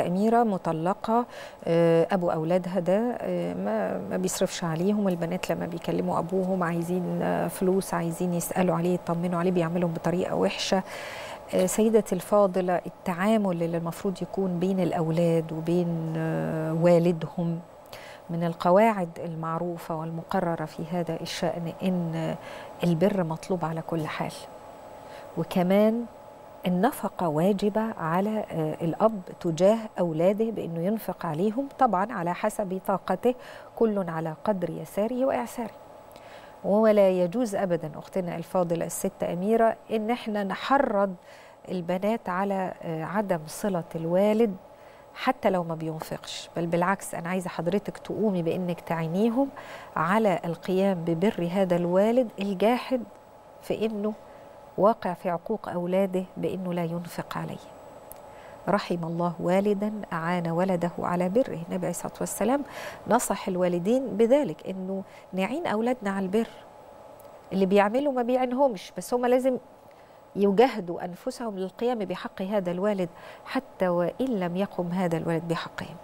أميرة مطلقة أبو أولادها ده ما ما بيصرفش عليهم البنات لما بيكلموا أبوهم عايزين فلوس عايزين يسألوا عليه يطمنوا عليه بيعملهم بطريقة وحشة. سيدة الفاضلة التعامل اللي المفروض يكون بين الأولاد وبين والدهم من القواعد المعروفة والمقررة في هذا الشأن إن البر مطلوب على كل حال. وكمان النفقة واجبة على الأب تجاه أولاده بأنه ينفق عليهم طبعا على حسب طاقته كل على قدر يساره وإعساره. ولا يجوز أبدا أختنا الفاضلة الست أميرة إن إحنا نحرض البنات على عدم صلة الوالد حتى لو ما بينفقش. بل بالعكس أنا عايزة حضرتك تقومي بأنك تعينيهم على القيام ببر هذا الوالد الجاحد في أنه واقع في عقوق أولاده بأنه لا ينفق عليه. رحم الله والدا أعان ولده على بره. النبي عليه الصلاة والسلام نصح الوالدين بذلك أنه نعين أولادنا على البر. اللي بيعملوا ما بيعينهمش بس هم لازم يجاهدوا أنفسهم للقيام بحق هذا الوالد حتى وإن لم يقم هذا الولد بحقهم.